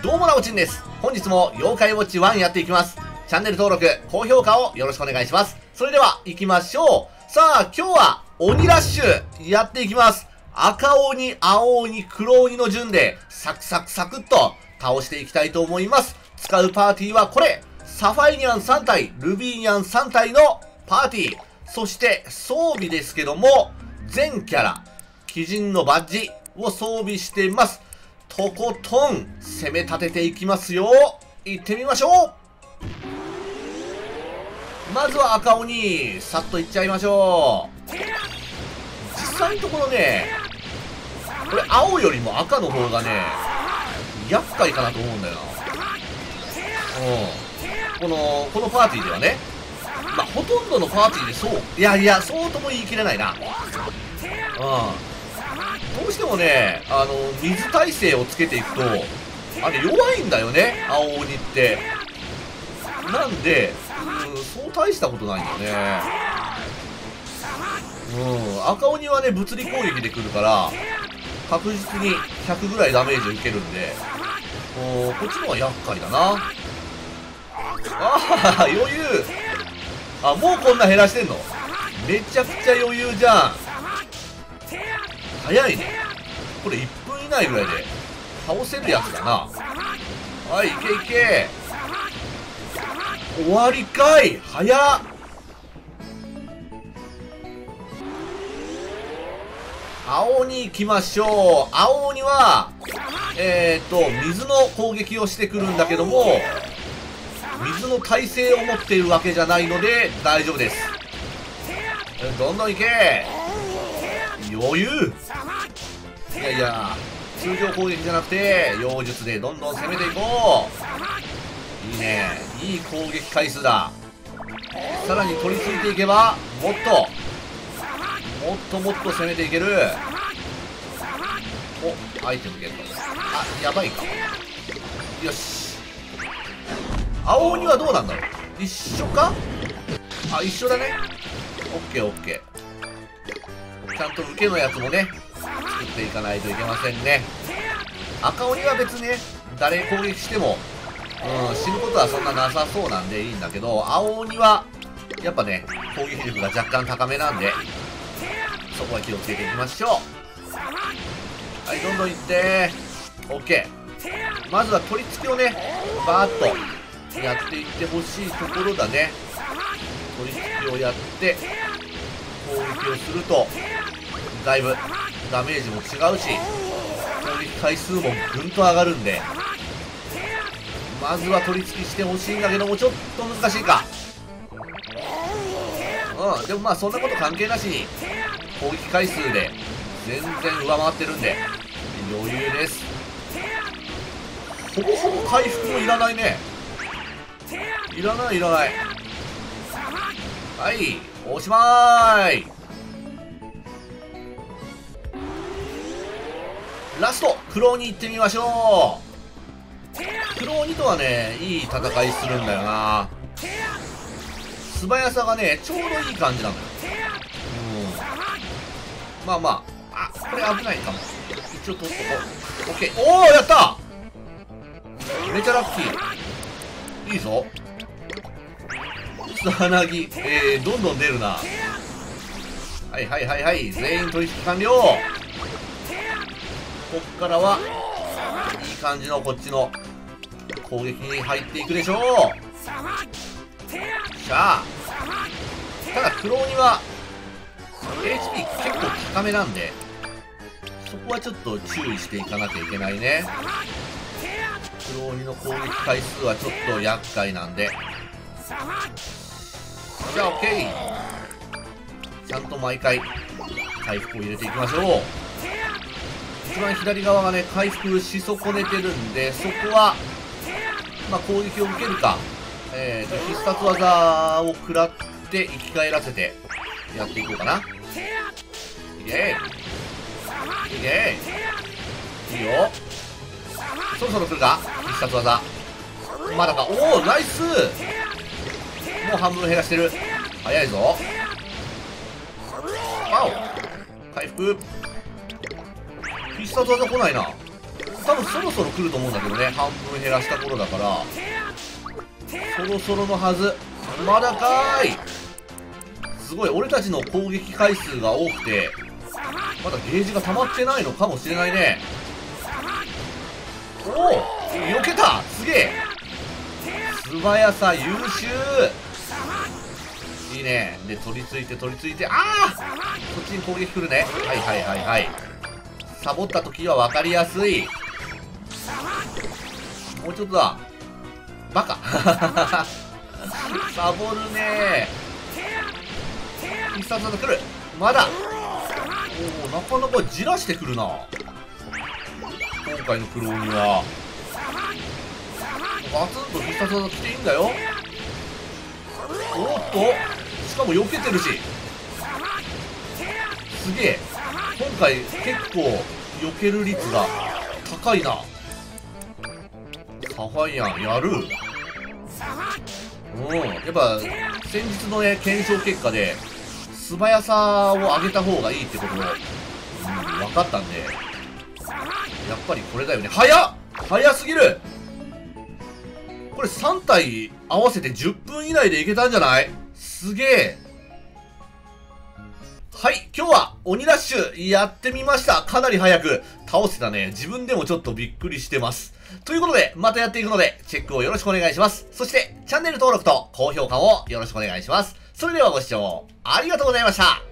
どうもなおちんです。本日も妖怪ウォッチ1やっていきます。チャンネル登録、高評価をよろしくお願いします。それでは行きましょう。さあ、今日は鬼ラッシュやっていきます。赤鬼、青鬼、黒鬼の順でサクサクサクっと倒していきたいと思います。使うパーティーはこれ。サファイニャン3体、ルビーニャン3体のパーティー。そして装備ですけども、全キャラ、鬼人のバッジを装備しています。とことん攻め立てていきますよ。行ってみましょうまずは赤鬼、さっといっちゃいましょう。実際のところね、これ青よりも赤の方がね、厄介かなと思うんだよな。うん。この、このパーティーではね、まあ、ほとんどのパーティーでそう、いやいや、そうとも言い切れないな。うん。どうしてもね、あの、水耐性をつけていくと、あれ弱いんだよね、青鬼って。なんで、うん、そう大したことないんだよね。うん、赤鬼はね、物理攻撃で来るから、確実に100ぐらいダメージを受けるんで、おこっちの方が厄介だな。ああ、余裕。あ、もうこんな減らしてんの？めちゃくちゃ余裕じゃん。早いね。これ1分以内ぐらいで倒せるやつだな。はい、いけいけ。終わりかい早っ青に行きましょう。青鬼は、えー、っと、水の攻撃をしてくるんだけども、水の耐性を持っているわけじゃないので大丈夫です。どんどん行け余裕いやいや、通常攻撃じゃなくて、妖術でどんどん攻めていこういいね。いい攻撃回数だ。さらに取り付いていけば、もっと、もっともっと攻めていける。お、アイテムゲット。あ、やばいか。よし。青鬼はどうなんだろう一緒か？あ、一緒だね。オッケーオッケー。ちゃんと受けのやつもね、作っていかないといけませんね。赤鬼は別にね、誰攻撃しても、うん、死ぬことはそんななさそうなんでいいんだけど、青鬼は、やっぱね、攻撃力が若干高めなんで、そこは気をつけていきましょう。はい、どんどんいってー。オッケー。まずは取り付けをね、バーッとやっていってほしいところだね。取り付けをやって、攻撃をすると、だいぶダメージも違うし、攻撃回数もぐんと上がるんで、まずは取り付きしてほしいんだけども、ちょっと難しいか。うん、でもまあそんなこと関係なしに、攻撃回数で全然上回ってるんで、余裕です。ほぼほぼ回復もいらないね。いらないいらない。はい、おしまい。ラスト、黒鬼行ってみましょう。黒鬼とはね、いい戦いするんだよな。素早さがね、ちょうどいい感じなのよ。うん。まあまあ、あ、これ危ないかも。一応取っとこう。オッケー。おー、やっためちゃラッキー。いいぞ。草薙、えー、どんどん出るな。はいはいはいはい。全員取引完了。こっからは、いい感じのこっちの攻撃に入っていくでしょう。しゃあ。ただ黒鬼は、HP 結構高めなんで、そこはちょっと注意していかなきゃいけないね。黒鬼の攻撃回数はちょっと厄介なんで。じゃあ OK! ちゃんと毎回回復を入れていきましょう。一番左側がね、回復し損ねてるんで、そこは、まあ、攻撃を受けるか、えーと、必殺技を食らって生き返らせてやっていこうかな。いけーいけーいいよ。そろそろ来るか？必殺技。まだか？おおナイスもう半分減らしてる。早いぞ。ワオ回復。必殺技来ないな。多分そろそろ来ると思うんだけどね。半分減らした頃だから。そろそろのはず。まだかーい。すごい。俺たちの攻撃回数が多くてまだゲージが溜まってないのかもしれないね。おお避けた。すげえ。素早さ優秀。いいね。で取り付いて取り付いて。ああこっちに攻撃来るね。はいはいはいはい。サボった時は分かりやすい。もうちょっとだ。バカ。サボるね。必殺技来る。まだ。おおなかなかじらしてくるな。今回のクローンは。ガツンと必殺技来ていいんだよ。おっと。しかも避けてるし。すげえ。今回結構避ける率が高いな。サファイアンやる。うん。やっぱ先日のね検証結果で素早さを上げた方がいいってことを、うん、分かったんでやっぱりこれだよね。早っ！早すぎる！これ3体合わせて10分以内でいけたんじゃない？すげえ！はい、今日は鬼ラッシュやってみました。かなり早く倒せたね。自分でもちょっとびっくりしてます。ということで、またやっていくので、チェックをよろしくお願いします。そして、チャンネル登録と高評価をよろしくお願いします。それではご視聴ありがとうございました。